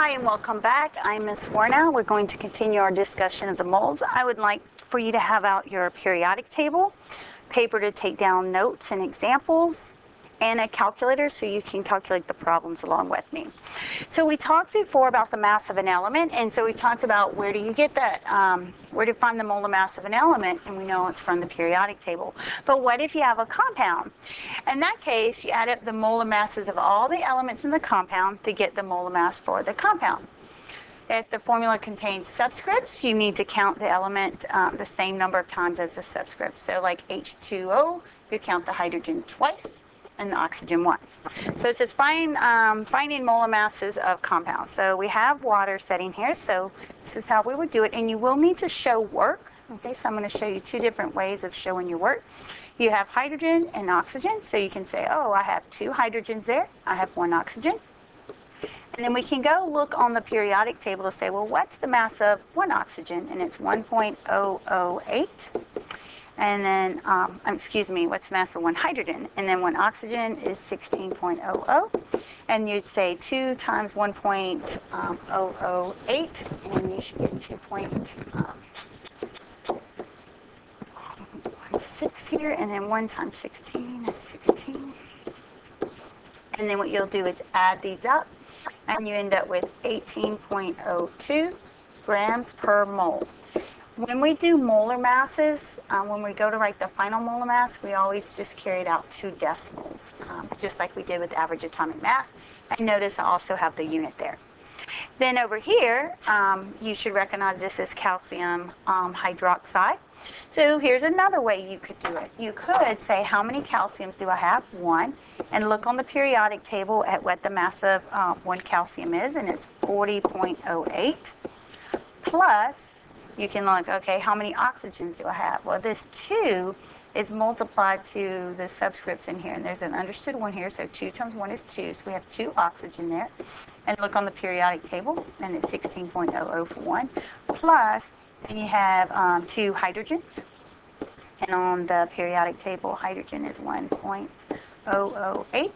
Hi and welcome back. I'm Ms. Warnow. We're going to continue our discussion of the moles. I would like for you to have out your periodic table, paper to take down notes and examples, and a calculator so you can calculate the problems along with me. So we talked before about the mass of an element, and so we talked about where do you get that, um, where to find the molar mass of an element, and we know it's from the periodic table. But what if you have a compound? In that case, you add up the molar masses of all the elements in the compound to get the molar mass for the compound. If the formula contains subscripts, you need to count the element um, the same number of times as the subscript. So like H2O, you count the hydrogen twice and oxygen once. So it says find, um, finding molar masses of compounds. So we have water setting here, so this is how we would do it. And you will need to show work. Okay, so I'm going to show you two different ways of showing your work. You have hydrogen and oxygen, so you can say, oh, I have two hydrogens there, I have one oxygen. And then we can go look on the periodic table to say, well, what's the mass of one oxygen? And it's 1.008. And then, um, um, excuse me, what's the mass of one hydrogen? And then one oxygen is 16.00. And you'd say 2 times 1.008, um, and you should get 2.16 um, here. And then 1 times 16 is 16. And then what you'll do is add these up, and you end up with 18.02 grams per mole. When we do molar masses, um, when we go to write the final molar mass, we always just carry it out two decimals, um, just like we did with average atomic mass. And notice I also have the unit there. Then over here, um, you should recognize this as calcium um, hydroxide. So here's another way you could do it. You could say, how many calciums do I have? One. And look on the periodic table at what the mass of uh, one calcium is, and it's 40.08 plus you can look, okay, how many oxygens do I have? Well, this 2 is multiplied to the subscripts in here, and there's an understood one here, so 2 times 1 is 2, so we have 2 oxygen there. And look on the periodic table, and it's 16.00 for 1, plus, then you have um, 2 hydrogens, and on the periodic table, hydrogen is 1.008.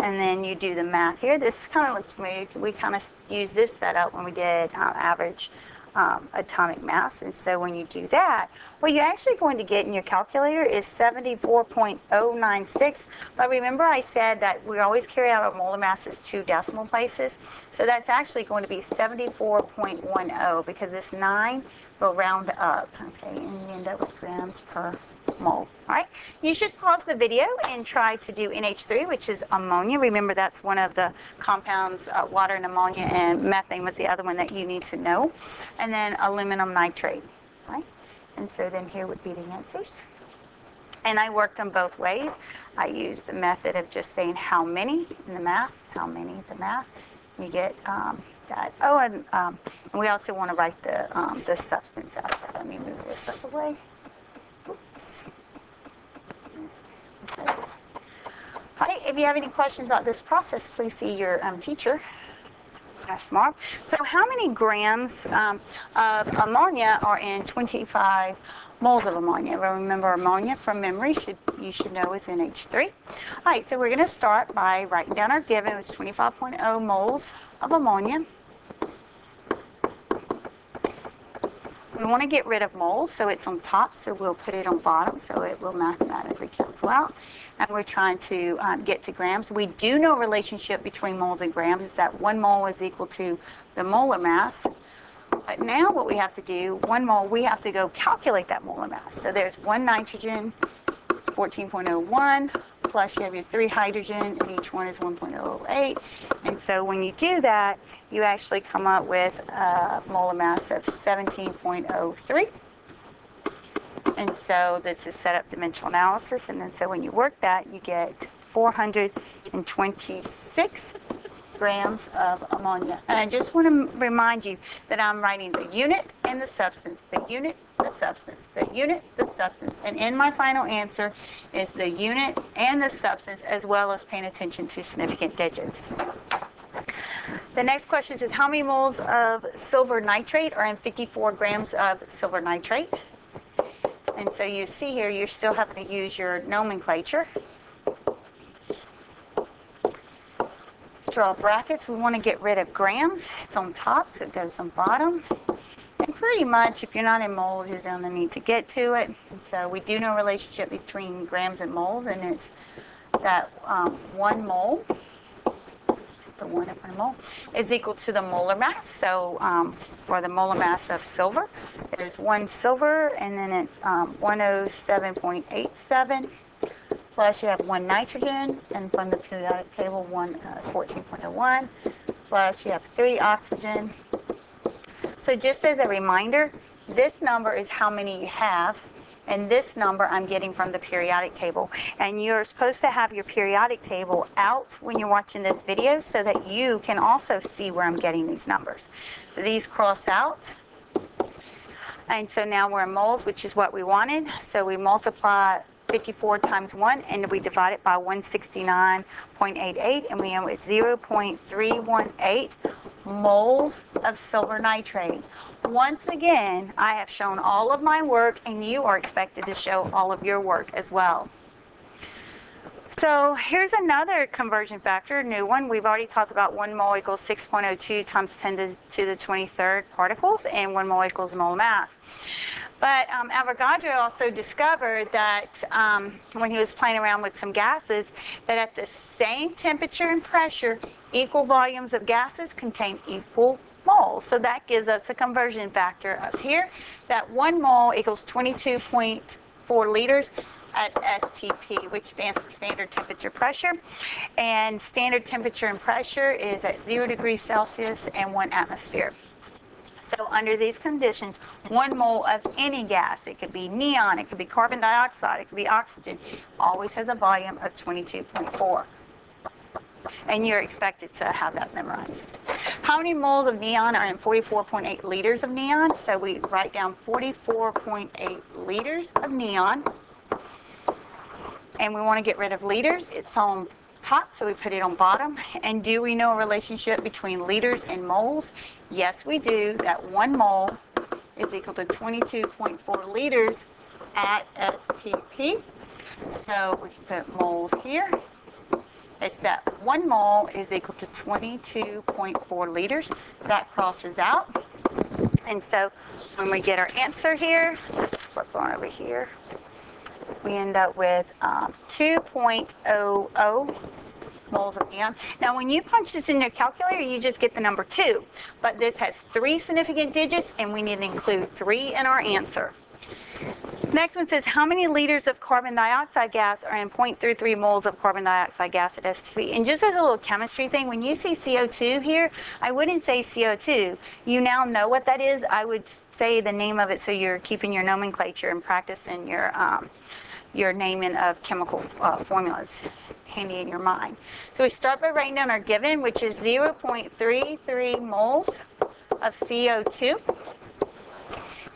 And then you do the math here. This kind of looks familiar. We kind of used this setup when we did uh, average um, atomic mass. And so when you do that, what you're actually going to get in your calculator is 74.096. But remember I said that we always carry out our molar masses two decimal places. So that's actually going to be 74.10 because this 9 will round up. Okay, and you end up with grams per mole. All right, you should pause the video and try to do NH3, which is ammonia. Remember, that's one of the compounds, uh, water and ammonia, and methane was the other one that you need to know. And then aluminum nitrate. Right? And so then here would be the answers. And I worked them both ways. I used the method of just saying how many in the mass, how many in the mass. You get um, that. Oh, and, um, we also want to write the, um, the substance out. Let me move this up away. Hi, if you have any questions about this process, please see your um, teacher. That's Mark. So how many grams um, of ammonia are in 25 moles of ammonia? Remember ammonia from memory should you should know is NH3. All right, so we're going to start by writing down our given. It's 25.0 moles of ammonia. We want to get rid of moles, so it's on top, so we'll put it on bottom, so it will mathematically cancel out. And we're trying to um, get to grams. We do know relationship between moles and grams is that one mole is equal to the molar mass. But now what we have to do, one mole, we have to go calculate that molar mass. So there's one nitrogen, it's 14.01, plus you have your three hydrogen, and each one is 1.08. And so when you do that, you actually come up with a molar mass of 17.03. And so this is set up dimensional analysis. And then so when you work that, you get 426 grams of ammonia. And I just want to remind you that I'm writing the unit and the substance, the unit, the substance, the unit, the substance. And in my final answer is the unit and the substance as well as paying attention to significant digits. The next question is how many moles of silver nitrate are in 54 grams of silver nitrate? And so you see here, you're still having to use your nomenclature. Draw brackets. We want to get rid of grams. It's on top, so it goes on bottom. And pretty much, if you're not in moles, you're going to need to get to it. And so we do know relationship between grams and moles, and it's that um, one mole, the one up in mole, is equal to the molar mass. So um, for the molar mass of silver, there's one silver, and then it's um, 107.87 plus you have one nitrogen, and from the periodic table, one uh, is 14.01, plus you have three oxygen. So just as a reminder, this number is how many you have, and this number I'm getting from the periodic table. And you're supposed to have your periodic table out when you're watching this video so that you can also see where I'm getting these numbers. These cross out. And so now we're in moles, which is what we wanted. So we multiply 54 times 1, and we divide it by 169.88, and we end with 0.318 moles of silver nitrate. Once again, I have shown all of my work, and you are expected to show all of your work as well. So here's another conversion factor, a new one. We've already talked about 1 mole equals 6.02 times 10 to, to the 23rd particles, and 1 mole equals mole mass. But um, Avogadro also discovered that um, when he was playing around with some gases, that at the same temperature and pressure, equal volumes of gases contain equal moles. So that gives us a conversion factor of here that one mole equals 22.4 liters at STP, which stands for standard temperature pressure. And standard temperature and pressure is at zero degrees Celsius and one atmosphere. So under these conditions, one mole of any gas, it could be neon, it could be carbon dioxide, it could be oxygen, always has a volume of 22.4. And you're expected to have that memorized. How many moles of neon are in 44.8 liters of neon? So we write down 44.8 liters of neon. And we want to get rid of liters. It's on top, so we put it on bottom. And do we know a relationship between liters and moles? Yes, we do. That one mole is equal to 22.4 liters at STP. So we put moles here. It's that one mole is equal to 22.4 liters. That crosses out. And so when we get our answer here, flip on over here, we end up with um, 2.00 moles of neon. Now, when you punch this in your calculator, you just get the number 2. But this has three significant digits, and we need to include 3 in our answer. Next one says, how many liters of carbon dioxide gas are in 0.33 moles of carbon dioxide gas at STP? And just as a little chemistry thing, when you see CO2 here, I wouldn't say CO2. You now know what that is. I would say the name of it so you're keeping your nomenclature and practicing your, um, your naming of chemical uh, formulas handy in your mind. So we start by writing down our given, which is 0.33 moles of CO2.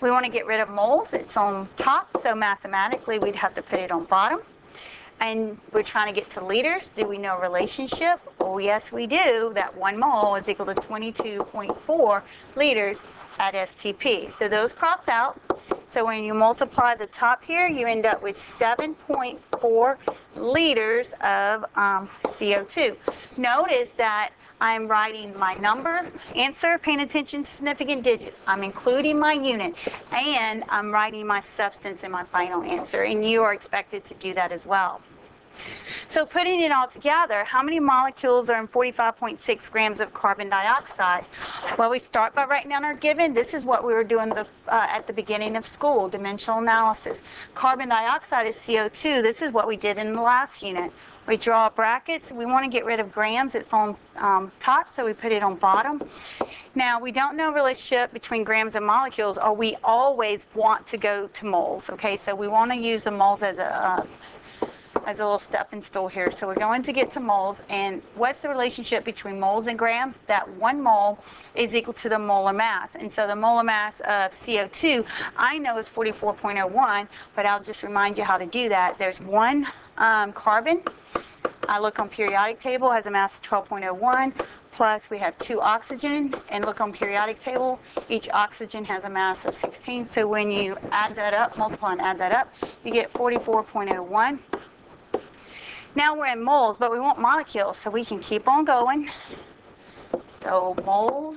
We want to get rid of moles. It's on top, so mathematically we'd have to put it on bottom. And we're trying to get to liters. Do we know a relationship? Oh, yes, we do. That one mole is equal to 22.4 liters at STP. So those cross out. So when you multiply the top here, you end up with 7.4 liters of um, CO2. Notice that I'm writing my number, answer, paying attention to significant digits. I'm including my unit, and I'm writing my substance in my final answer, and you are expected to do that as well. So putting it all together, how many molecules are in 45.6 grams of carbon dioxide? Well, we start by writing down our given. This is what we were doing the, uh, at the beginning of school, dimensional analysis. Carbon dioxide is CO2. This is what we did in the last unit. We draw brackets. We want to get rid of grams. It's on um, top, so we put it on bottom. Now, we don't know relationship between grams and molecules, or we always want to go to moles, okay? So we want to use the moles as a, uh, as a little stepping stool here. So we're going to get to moles, and what's the relationship between moles and grams? That one mole is equal to the molar mass. And so the molar mass of CO2, I know is 44.01, but I'll just remind you how to do that. There's one um, carbon. I look on periodic table, has a mass of 12.01 plus we have two oxygen and look on periodic table each oxygen has a mass of 16 so when you add that up multiply and add that up you get 44.01 Now we're in moles, but we want molecules, so we can keep on going. So moles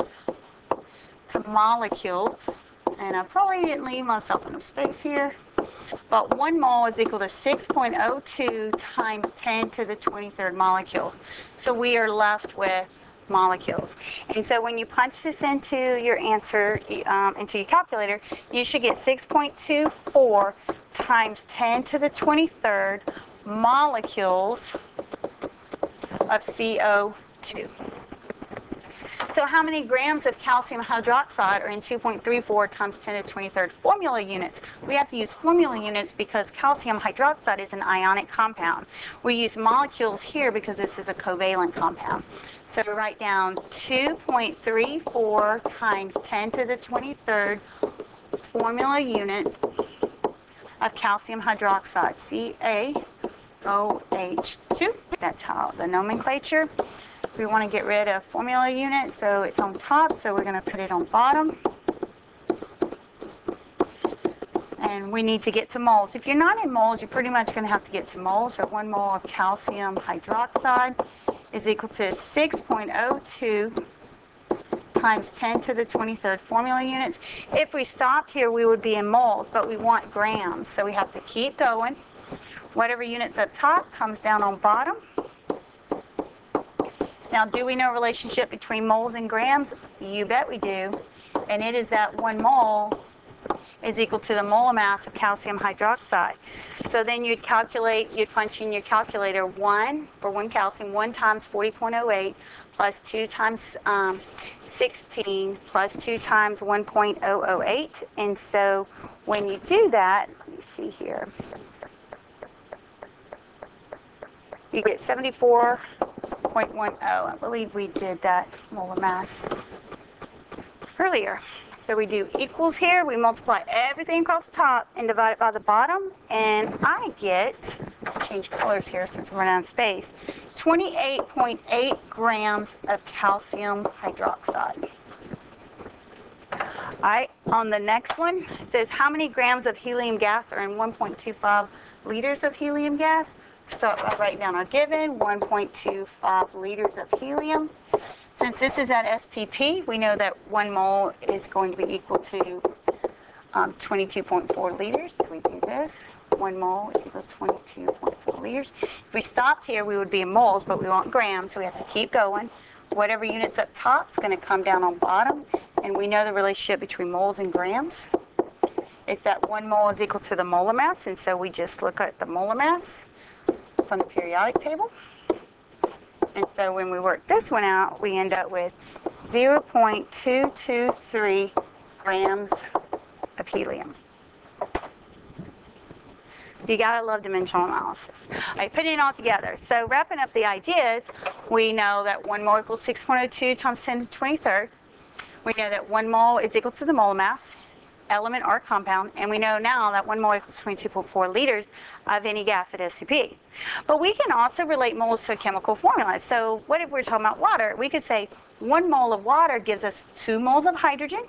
to molecules, and I probably didn't leave myself enough space here, but one mole is equal to 6.02 times 10 to the 23rd molecules. So we are left with molecules. And so when you punch this into your answer, um, into your calculator, you should get 6.24 times 10 to the 23rd molecules of CO2. So how many grams of calcium hydroxide are in 2.34 times 10 to the 23rd formula units? We have to use formula units because calcium hydroxide is an ionic compound. We use molecules here because this is a covalent compound. So we write down 2.34 times 10 to the 23rd formula units of calcium hydroxide, CaOH2. That's how the nomenclature. We want to get rid of formula unit, so it's on top, so we're going to put it on bottom. And we need to get to moles. If you're not in moles, you're pretty much going to have to get to moles. So one mole of calcium hydroxide is equal to 6.02 times 10 to the 23rd formula units. If we stopped here, we would be in moles, but we want grams, so we have to keep going. Whatever unit's up top comes down on bottom. Now, do we know relationship between moles and grams? You bet we do. And it is that one mole is equal to the molar mass of calcium hydroxide. So then you'd calculate, you'd punch in your calculator 1 for 1 calcium, 1 times 40.08 plus 2 times um, 16 plus 2 times 1.008. And so when you do that, let me see here, you get 74.10. I believe we did that molar mass earlier. So we do equals here. We multiply everything across the top and divide it by the bottom. And I get, change colors here since we're out of space, 28.8 grams of calcium hydroxide. All right, on the next one, says how many grams of helium gas are in 1.25 liters of helium gas? Start by writing down our given, 1.25 liters of helium. Since this is at STP, we know that one mole is going to be equal to um, 22.4 liters. So we do this. One mole is equal to 22.4 liters. If we stopped here, we would be in moles, but we want grams, so we have to keep going. Whatever unit's up top is going to come down on bottom, and we know the relationship between moles and grams is that one mole is equal to the molar mass, and so we just look at the molar mass from the periodic table. And so when we work this one out, we end up with 0.223 grams of helium. You gotta love dimensional analysis. Right, putting it all together. So wrapping up the ideas, we know that one mole equals 6.02 times 10 to the 23rd. We know that one mole is equal to the molar mass element or compound, and we know now that one mole equals 22.4 liters of any gas at STP. But we can also relate moles to chemical formulas. So what if we're talking about water? We could say one mole of water gives us two moles of hydrogen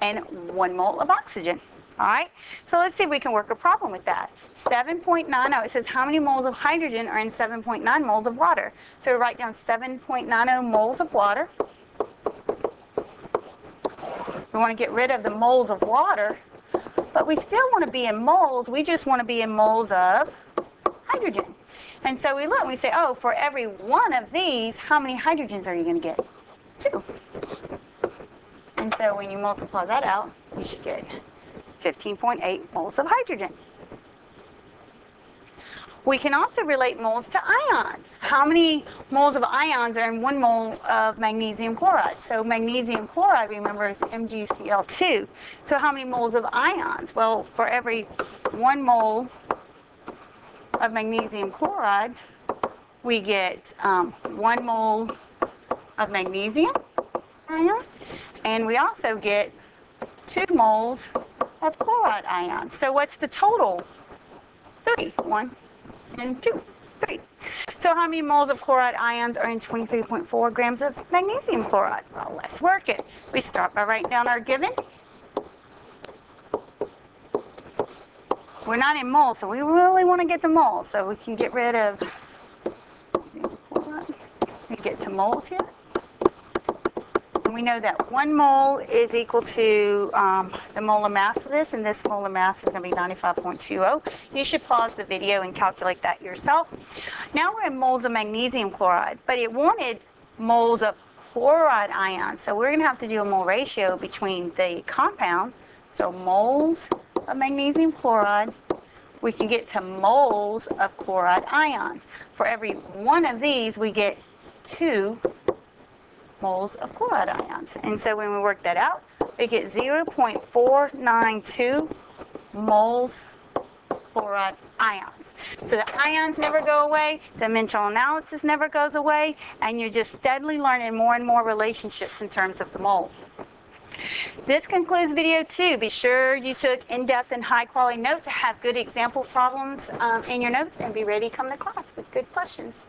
and one mole of oxygen. All right, so let's see if we can work a problem with that. 7.90, it says how many moles of hydrogen are in 7.9 moles of water. So we write down 7.90 moles of water we want to get rid of the moles of water, but we still want to be in moles. We just want to be in moles of hydrogen. And so we look and we say, oh, for every one of these, how many hydrogens are you going to get? Two. And so when you multiply that out, you should get 15.8 moles of hydrogen. We can also relate moles to ions. How many moles of ions are in one mole of magnesium chloride? So magnesium chloride, remember, is MgCl2. So how many moles of ions? Well, for every one mole of magnesium chloride, we get um, one mole of magnesium ion, and we also get two moles of chloride ions. So what's the total? Three. One, 2. three. So how many moles of chloride ions are in 23.4 grams of magnesium chloride? Well, let's work it. We start by writing down our given. We're not in moles, so we really want to get to moles. So we can get rid of, we get to moles here. We know that one mole is equal to um, the molar mass of this, and this molar mass is going to be 95.20. You should pause the video and calculate that yourself. Now we're in moles of magnesium chloride, but it wanted moles of chloride ions. So we're going to have to do a mole ratio between the compound, so moles of magnesium chloride, we can get to moles of chloride ions. For every one of these, we get two moles of chloride ions. And so when we work that out, we get 0.492 moles chloride ions. So the ions never go away, The dimensional analysis never goes away, and you're just steadily learning more and more relationships in terms of the mole. This concludes video two. Be sure you took in-depth and high-quality notes, to have good example problems um, in your notes, and be ready to come to class with good questions.